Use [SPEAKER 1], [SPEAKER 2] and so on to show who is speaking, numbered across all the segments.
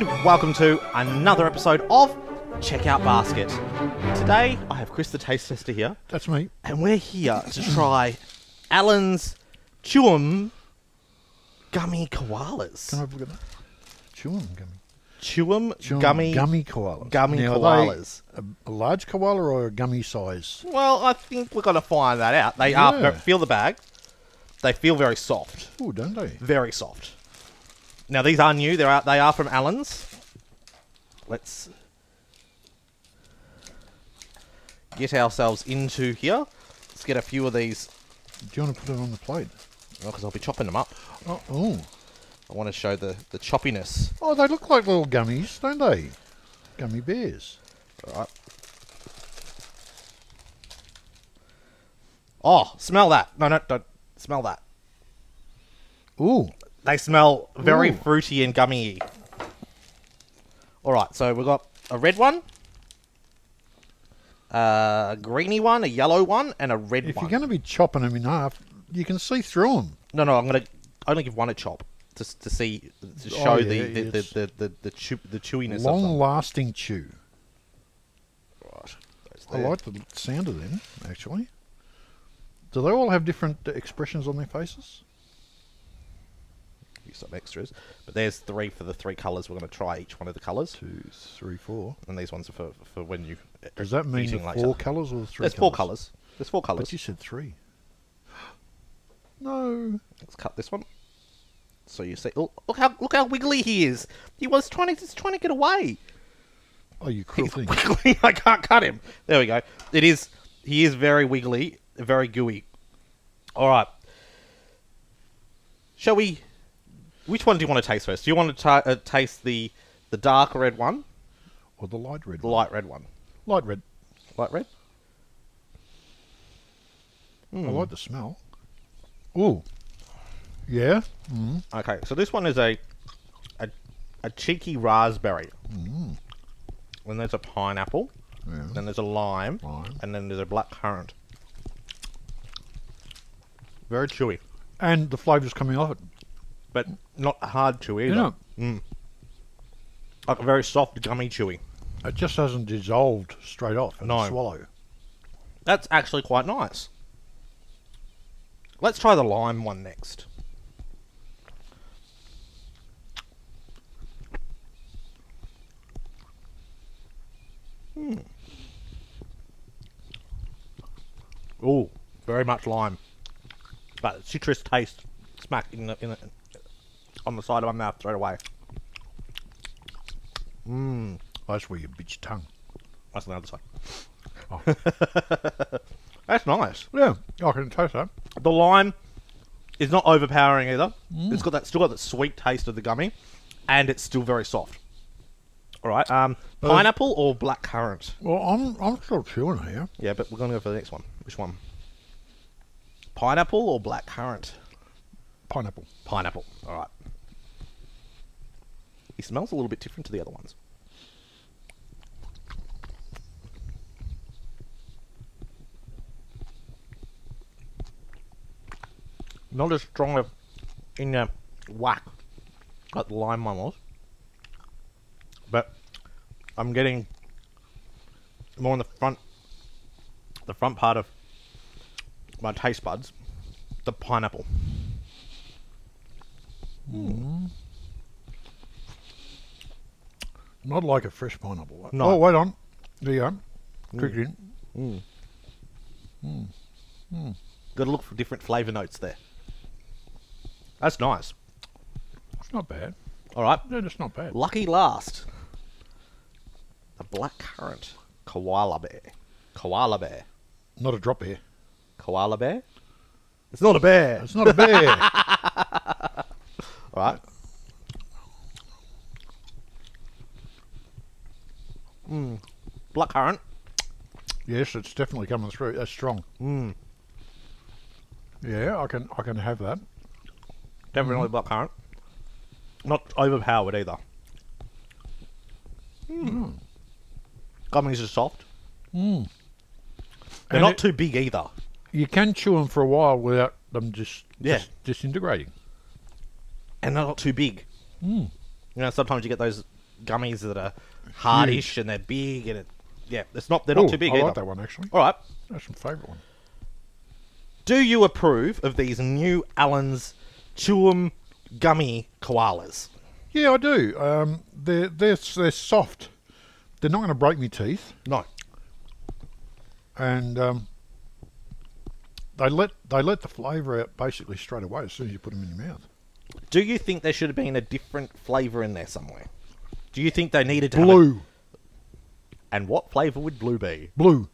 [SPEAKER 1] and welcome to another episode of Checkout Basket. Today, I have Chris the Taste Tester here,
[SPEAKER 2] That's me.
[SPEAKER 1] and we're here to try Allen's Chewum Gummy Koalas.
[SPEAKER 2] Can I have a look at that? Chewing gummy.
[SPEAKER 1] Chewum
[SPEAKER 2] Chewing
[SPEAKER 1] Gummy.
[SPEAKER 2] gummy koalas.
[SPEAKER 1] gummy
[SPEAKER 2] are they
[SPEAKER 1] koalas.
[SPEAKER 2] A, a large koala or a gummy size?
[SPEAKER 1] Well, I think we're going to find that out. They are.
[SPEAKER 2] Yeah.
[SPEAKER 1] Feel the bag. They feel very soft.
[SPEAKER 2] Oh, don't they?
[SPEAKER 1] Very soft. Now, these are new. They are, they are from Allen's. Let's get ourselves into here. Let's get a few of these
[SPEAKER 2] Do you want to put it on the plate?
[SPEAKER 1] because I'll be chopping them up.
[SPEAKER 2] Oh, oh.
[SPEAKER 1] I want to show the, the choppiness.
[SPEAKER 2] Oh, they look like little gummies, don't they? Gummy bears.
[SPEAKER 1] All right. Oh, smell that. No, no, don't smell that.
[SPEAKER 2] Ooh.
[SPEAKER 1] They smell very
[SPEAKER 2] Ooh.
[SPEAKER 1] fruity and gummy All right, so we've got a red one, a greeny one, a yellow one, and a red
[SPEAKER 2] If
[SPEAKER 1] one.
[SPEAKER 2] If you're going to be chopping them in half, you can see through them.
[SPEAKER 1] No, no, I'm going to only give one a chop to, to see to
[SPEAKER 2] Oh,
[SPEAKER 1] show
[SPEAKER 2] yeah,
[SPEAKER 1] the, the, the,
[SPEAKER 2] yes.
[SPEAKER 1] the, the, the, chew, the chewiness of
[SPEAKER 2] Long-lasting chew.
[SPEAKER 1] Right,
[SPEAKER 2] I like the sound of them, actually. Do they all have different uh, expressions on their faces?
[SPEAKER 1] Some extras, but there's three for the three colours. We're going to try each one of the colours,
[SPEAKER 2] Two, three, four.
[SPEAKER 1] and these ones are for for when you.
[SPEAKER 2] Uh, Does that mean the
[SPEAKER 1] eating later.
[SPEAKER 2] four colours or three
[SPEAKER 1] There's four
[SPEAKER 2] colours?
[SPEAKER 1] There's four colours.
[SPEAKER 2] But you said three. No.
[SPEAKER 1] Let's cut this one. So you see, oh, look how look how wiggly he is. He was trying to just trying to get away.
[SPEAKER 2] Oh, you cruel
[SPEAKER 1] He's
[SPEAKER 2] thing.
[SPEAKER 1] wiggly. I can't cut him. There we go. It is. He is very wiggly, very gooey. All right. Shall we? Which one do you want to taste first? Do you want to ta uh, taste the the dark red one,
[SPEAKER 2] Or the light red
[SPEAKER 1] the
[SPEAKER 2] one.
[SPEAKER 1] light red one?
[SPEAKER 2] Light red.
[SPEAKER 1] Light red.
[SPEAKER 2] I like the smell. Ooh. Yeah.
[SPEAKER 1] Okay, so this one is a a, a cheeky raspberry.
[SPEAKER 2] Mm.
[SPEAKER 1] Then there's a pineapple.
[SPEAKER 2] Yeah.
[SPEAKER 1] Then there's a lime,
[SPEAKER 2] Lime.
[SPEAKER 1] and then there's a black currant. Very chewy,
[SPEAKER 2] And the flavour's coming off it.
[SPEAKER 1] But not hard chewy
[SPEAKER 2] You
[SPEAKER 1] either.
[SPEAKER 2] know,
[SPEAKER 1] Like a very soft, gummy chewy.
[SPEAKER 2] it just hasn't dissolved straight off and
[SPEAKER 1] No.
[SPEAKER 2] swallow.
[SPEAKER 1] That's actually quite nice. Let's try the lime one next. Hmm. Ooh, very much lime. But citrus taste smack in the, in the, on the side of my mouth straight away. Mmm.
[SPEAKER 2] That's where you bitch tongue.
[SPEAKER 1] That's the other side.
[SPEAKER 2] Oh.
[SPEAKER 1] That's nice.
[SPEAKER 2] Yeah, I can taste that.
[SPEAKER 1] The lime is not overpowering either. It's got that still got that sweet taste of the gummy, and it's still very soft. All right, um,
[SPEAKER 2] Uh,
[SPEAKER 1] pineapple or black currant?
[SPEAKER 2] Well, I'm I'm still chewing here.
[SPEAKER 1] Yeah, but we're gonna go for the next one. Which one? Pineapple or black currant?
[SPEAKER 2] Pineapple.
[SPEAKER 1] Pineapple. All right. He smells a little bit different to the other ones. Not as strong a in a whack like the lime one was, but I'm getting more on the front, the front part of my taste buds, the pineapple. Mm.
[SPEAKER 2] Not like a fresh pineapple.
[SPEAKER 1] No.
[SPEAKER 2] Oh, wait on. There you go. Mm. Trick it in. Mm. Mm.
[SPEAKER 1] Got to look for different flavour notes there. That's nice.
[SPEAKER 2] It's not bad.
[SPEAKER 1] All right.
[SPEAKER 2] Yeah, it's not bad.
[SPEAKER 1] Lucky last. The black currant. Koala bear. Koala bear.
[SPEAKER 2] Not a drop here.
[SPEAKER 1] Koala bear? It's not a bear.
[SPEAKER 2] It's not a bear.
[SPEAKER 1] All right. Black currant.
[SPEAKER 2] yes, it's definitely coming through. That's strong.
[SPEAKER 1] Mm.
[SPEAKER 2] Yeah, I can I can have that.
[SPEAKER 1] Definitely black currant. Not overpowered either. Mm. Gummies are soft.
[SPEAKER 2] Mm.
[SPEAKER 1] They're
[SPEAKER 2] And
[SPEAKER 1] not
[SPEAKER 2] it-
[SPEAKER 1] too big either.
[SPEAKER 2] You can chew them for a while without them just,
[SPEAKER 1] Yeah.
[SPEAKER 2] just disintegrating.
[SPEAKER 1] And they're not too big.
[SPEAKER 2] Mm.
[SPEAKER 1] You know, sometimes you get those gummies that are hardish and they're big and it, yeah, it's not they're not
[SPEAKER 2] Ooh,
[SPEAKER 1] too big
[SPEAKER 2] I
[SPEAKER 1] either.
[SPEAKER 2] like that one actually.
[SPEAKER 1] All right.
[SPEAKER 2] That's my favourite one.
[SPEAKER 1] Do you approve of these new Allen's Chewum gummy koalas?
[SPEAKER 2] Yeah, I do. Um, they're they're they're soft. They're not going to break me teeth,
[SPEAKER 1] No.
[SPEAKER 2] and um, they let they let the flavour out basically straight away as soon as you put them in your mouth.
[SPEAKER 1] Do you think there should have been a different flavour in there somewhere? Do you think they needed to
[SPEAKER 2] Blue,
[SPEAKER 1] and what flavour would blue be?
[SPEAKER 2] blue.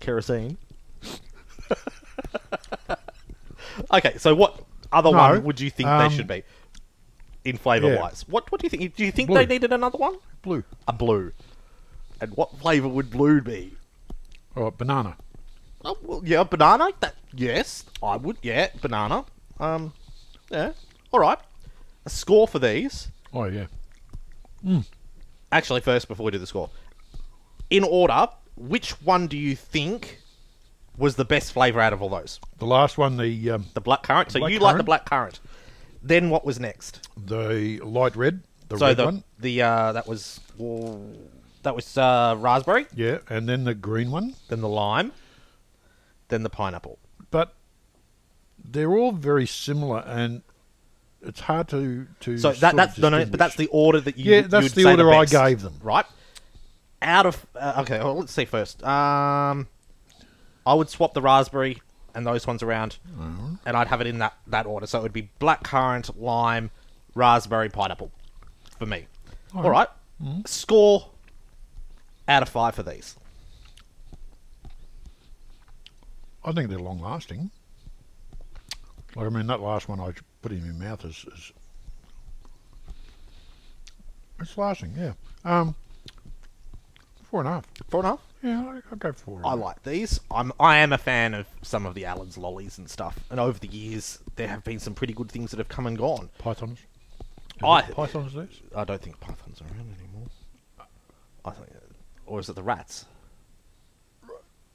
[SPEAKER 1] Kerosene. okay, so what other
[SPEAKER 2] No,
[SPEAKER 1] one would you think
[SPEAKER 2] um,
[SPEAKER 1] they should be in flavour
[SPEAKER 2] yeah.
[SPEAKER 1] wise? What What do you think? Do you think
[SPEAKER 2] Blue.
[SPEAKER 1] they needed another one?
[SPEAKER 2] Blue.
[SPEAKER 1] A blue. And what flavour would blue be?
[SPEAKER 2] Right, banana.
[SPEAKER 1] Oh, well, yeah, banana. That yes, I would. Yeah, banana. Um, yeah. All right. A score for these.
[SPEAKER 2] Oh yeah.
[SPEAKER 1] Actually, first before we do the score, in order, which one do you think was the best flavour out of all those?
[SPEAKER 2] The last one, the um,
[SPEAKER 1] The black currant. So
[SPEAKER 2] Black
[SPEAKER 1] you like the black currant. Then what was next?
[SPEAKER 2] the light red, the
[SPEAKER 1] so
[SPEAKER 2] red
[SPEAKER 1] the
[SPEAKER 2] one.
[SPEAKER 1] the uh, that was well, that was uh, raspberry.
[SPEAKER 2] Yeah, and then the green one.
[SPEAKER 1] Then the lime. Then the pineapple.
[SPEAKER 2] But they're all very similar, and it's hard to to.
[SPEAKER 1] So that that's no, no, but that's the order that you
[SPEAKER 2] Yeah, that's the order I
[SPEAKER 1] best,
[SPEAKER 2] gave them.
[SPEAKER 1] Right. Out of uh, okay, well, let's see first. Um, I would swap the raspberry and those ones around,
[SPEAKER 2] Mm-hmm.
[SPEAKER 1] and I'd have it in that that order. So it would be black currant, lime, raspberry, pineapple, for me. All right.
[SPEAKER 2] Mm-hmm.
[SPEAKER 1] Score out of five for these.
[SPEAKER 2] I think they're long lasting. Like I mean, that last one I put in my mouth is, is it's lasting. Yeah. Um, four and a half.
[SPEAKER 1] Four and a half.
[SPEAKER 2] Yeah, I, I'll go four.
[SPEAKER 1] I like these. I'm I am a fan of some of the Allen's lollies and stuff. And over the years, there have been some pretty good things that have come and gone.
[SPEAKER 2] pythons. Is
[SPEAKER 1] I-
[SPEAKER 2] pythons. These.
[SPEAKER 1] I don't think pythons are around anymore. I think, or is it the rats?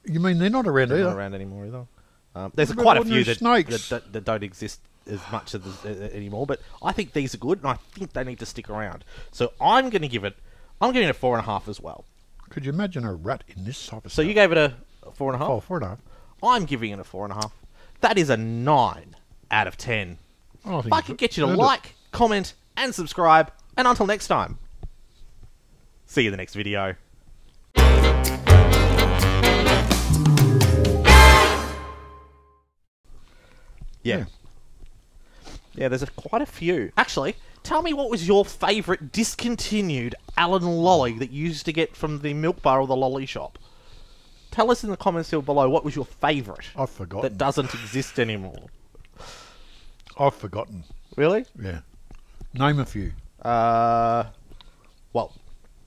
[SPEAKER 2] You mean they're not around
[SPEAKER 1] They're
[SPEAKER 2] either?
[SPEAKER 1] not around anymore either. Um, there's quite a few that,
[SPEAKER 2] snakes?
[SPEAKER 1] that, that, that don't exist as much of the, uh, anymore, but I think these are good, and I think they need to stick around. So I'm going to give it. I'm giving it a four and a half as well.
[SPEAKER 2] Could you imagine a rat in this type of
[SPEAKER 1] So
[SPEAKER 2] stuff?
[SPEAKER 1] you gave it a four and a half.
[SPEAKER 2] Oh, four and a half.
[SPEAKER 1] I'm giving it a four and a half. That is a nine out of ten.
[SPEAKER 2] Oh, I
[SPEAKER 1] If I could get you to
[SPEAKER 2] earned it.
[SPEAKER 1] like, comment, and subscribe, and until next time, see you in the next video. Yeah.
[SPEAKER 2] Yeah.
[SPEAKER 1] Yeah, there's a, quite a few. Actually, tell me what was your favourite discontinued Allen lolly that you used to get from the milk bar or the lolly shop? Tell us in the comments here below what was your favourite
[SPEAKER 2] I've forgotten.
[SPEAKER 1] that doesn't exist anymore.
[SPEAKER 2] I've forgotten.
[SPEAKER 1] Really?
[SPEAKER 2] Yeah. Name a few.
[SPEAKER 1] Uh, well,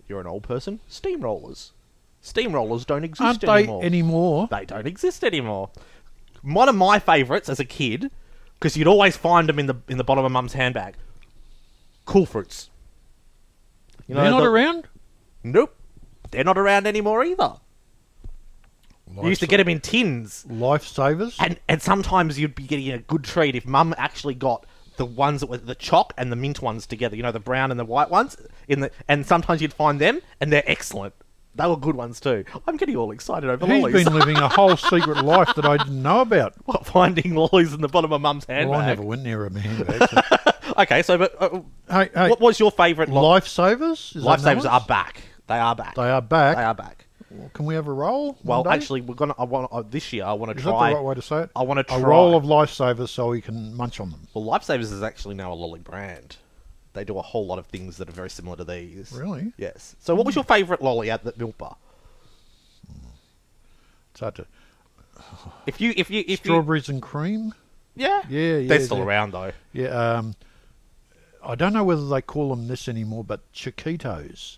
[SPEAKER 1] you're an old person. Steamrollers. Steamrollers don't exist
[SPEAKER 2] Aren't they
[SPEAKER 1] anymore.
[SPEAKER 2] anymore?
[SPEAKER 1] they don't exist anymore. One of my favourites as a kid, because you'd always find them in the in the bottom of mum's handbag. Cool fruits. You
[SPEAKER 2] They're not
[SPEAKER 1] the-
[SPEAKER 2] around.
[SPEAKER 1] Nope, they're not around anymore either. You used to get them in tins,
[SPEAKER 2] lifesavers.
[SPEAKER 1] and and sometimes you'd be getting a good treat if mum actually got the ones that were the choc and the mint ones together. You know, the brown and the white ones in the, and sometimes you'd find them, and they're excellent. They were good ones too. I'm getting all excited over
[SPEAKER 2] He's
[SPEAKER 1] lollies.
[SPEAKER 2] been living a whole secret life that I didn't know about.
[SPEAKER 1] What, finding lollies in the bottom of mum's handbag.
[SPEAKER 2] Well, I never went near a handbag. So.
[SPEAKER 1] Okay, so but uh,
[SPEAKER 2] hey, hey,
[SPEAKER 1] what was your favourite lo-
[SPEAKER 2] lifesavers? Is
[SPEAKER 1] lifesavers are back. They are back.
[SPEAKER 2] They are back.
[SPEAKER 1] They are back.
[SPEAKER 2] Well, Can we have a roll?
[SPEAKER 1] Well,
[SPEAKER 2] day?
[SPEAKER 1] actually, we're gonna. I want uh, this year. I want to
[SPEAKER 2] is
[SPEAKER 1] try.
[SPEAKER 2] that the right way to say it?
[SPEAKER 1] I want to try.
[SPEAKER 2] a roll of lifesavers so we can munch on them.
[SPEAKER 1] Well, Lifesavers is actually now a lolly brand. They do a whole lot of things that are very similar to these.
[SPEAKER 2] Really?
[SPEAKER 1] Yes. So, what was your favourite lolly at the milk bar?
[SPEAKER 2] It's hard to
[SPEAKER 1] If you, if you, if you,
[SPEAKER 2] strawberries and cream.
[SPEAKER 1] yeah,
[SPEAKER 2] Yeah, yeah,
[SPEAKER 1] they're still around though.
[SPEAKER 2] Yeah. Um, I don't know whether they call them this anymore, but Chiquitos,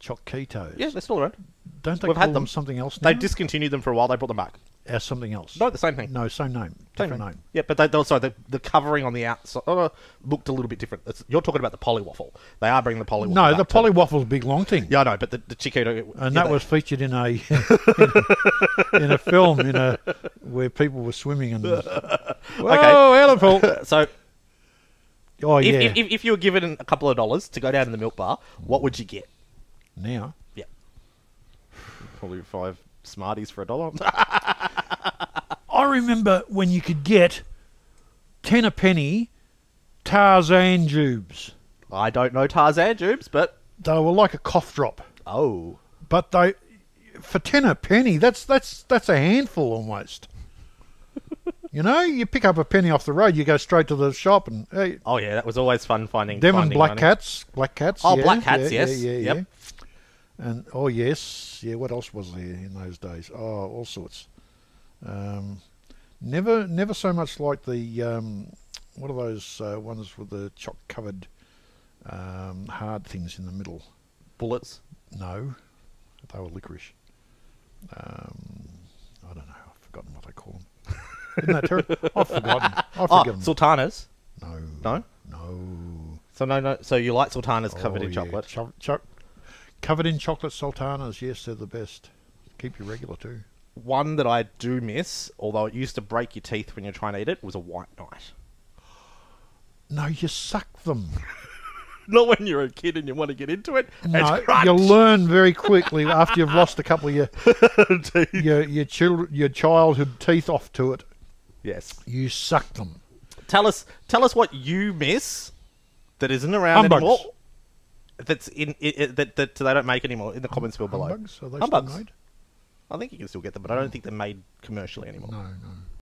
[SPEAKER 2] Choquitos.
[SPEAKER 1] Yeah, they're still around.
[SPEAKER 2] Don't they
[SPEAKER 1] we've
[SPEAKER 2] call
[SPEAKER 1] had
[SPEAKER 2] them
[SPEAKER 1] them.
[SPEAKER 2] something else now?
[SPEAKER 1] They discontinued them for a while. They brought them back.
[SPEAKER 2] As something else.
[SPEAKER 1] No, the same thing.
[SPEAKER 2] No, same name.
[SPEAKER 1] Same
[SPEAKER 2] Different
[SPEAKER 1] thing.
[SPEAKER 2] name.
[SPEAKER 1] Yeah, but they, they also the, the covering on the outside uh, looked a little bit different. It's, you're talking about the pollywaffle. They are bringing the pollywaffle.
[SPEAKER 2] No,
[SPEAKER 1] back
[SPEAKER 2] the
[SPEAKER 1] too.
[SPEAKER 2] pollywaffle's big long thing.
[SPEAKER 1] Yeah, I know, but the, the Chiquito.
[SPEAKER 2] And
[SPEAKER 1] yeah,
[SPEAKER 2] that
[SPEAKER 1] they-
[SPEAKER 2] was featured in a, in a in a film in a where people were swimming and whoa, elephant.
[SPEAKER 1] so.
[SPEAKER 2] Oh
[SPEAKER 1] if,
[SPEAKER 2] yeah.
[SPEAKER 1] if, if, if you were given a couple of dollars to go down to the milk bar, what would you get?
[SPEAKER 2] now.
[SPEAKER 1] Yeah. Probably five Smarties for a dollar.
[SPEAKER 2] I remember when you could get ten a penny Tarzan tubes.
[SPEAKER 1] I don't know Tarzan tubes, but
[SPEAKER 2] They were like a cough drop,
[SPEAKER 1] oh,
[SPEAKER 2] but they for ten a penny. That's that's that's a handful almost. you know, you pick up a penny off the road, you go straight to the shop, and hey,
[SPEAKER 1] oh yeah, that was always fun finding.
[SPEAKER 2] them and black
[SPEAKER 1] money.
[SPEAKER 2] cats, black cats.
[SPEAKER 1] Oh,
[SPEAKER 2] yeah,
[SPEAKER 1] black cats,
[SPEAKER 2] yeah,
[SPEAKER 1] yes.
[SPEAKER 2] yeah, yeah,
[SPEAKER 1] Yep.
[SPEAKER 2] And oh yes, yeah. What else was there in those days? Oh, all sorts. Um, never, never so much like the um, what are those uh, ones with the choc covered um, hard things in the middle?
[SPEAKER 1] bullets.
[SPEAKER 2] No, they were licorice. Um, I don't know. I've forgotten what they call them. Isn't that terrible? I've forgotten. I've
[SPEAKER 1] Oh,
[SPEAKER 2] forgotten.
[SPEAKER 1] sultanas.
[SPEAKER 2] no,
[SPEAKER 1] No.
[SPEAKER 2] no.
[SPEAKER 1] So no, no. So you like sultanas covered
[SPEAKER 2] Oh,
[SPEAKER 1] in
[SPEAKER 2] yeah.
[SPEAKER 1] chocolate?
[SPEAKER 2] Cho- cho- covered in chocolate sultanas. Yes, they're the best. Keep you regular too.
[SPEAKER 1] One that I do miss, although it used to break your teeth when you're trying to eat it, was a white knight.
[SPEAKER 2] No, you suck them.
[SPEAKER 1] Not when you're a kid and you want to get into it.
[SPEAKER 2] No, you learn very quickly after you've lost a couple of your
[SPEAKER 1] Teeth.
[SPEAKER 2] your your, children, your childhood teeth off to it.
[SPEAKER 1] Yes.
[SPEAKER 2] You suck them.
[SPEAKER 1] Tell us, tell us what you miss that isn't around
[SPEAKER 2] Humbugs.
[SPEAKER 1] anymore. That's in i i that that they don't make anymore in the comments field below.
[SPEAKER 2] Humbugs? Are they
[SPEAKER 1] Humbugs.
[SPEAKER 2] still made?
[SPEAKER 1] I think you can still get them, but I don't think they're made commercially anymore.
[SPEAKER 2] No, no.